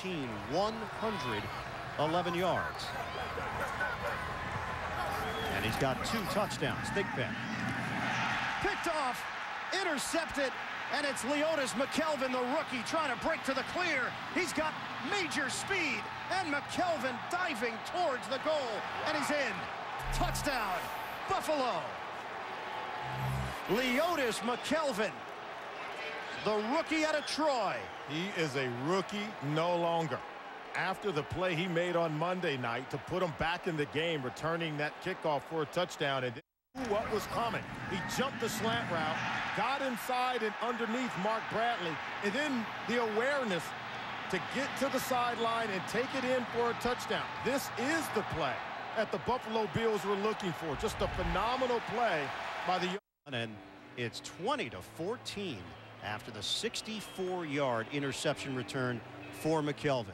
14, 111 yards. And he's got two touchdowns. Think back. Picked off, intercepted, and it's Leodis McKelvin, the rookie, trying to break to the clear. He's got major speed, and McKelvin diving towards the goal, and he's in. Touchdown, Buffalo. Leodis McKelvin, the rookie out of Troy. He is a rookie no longer. After the play he made on Monday night to put him back in the game, returning that kickoff for a touchdown, and what was coming. He jumped the slant route, got inside and underneath Mark Bradley, and then the awareness to get to the sideline and take it in for a touchdown. This is the play that the Buffalo Bills were looking for. Just a phenomenal play by the and it's 20 to 14 after the 64-yard interception return for McKelvin.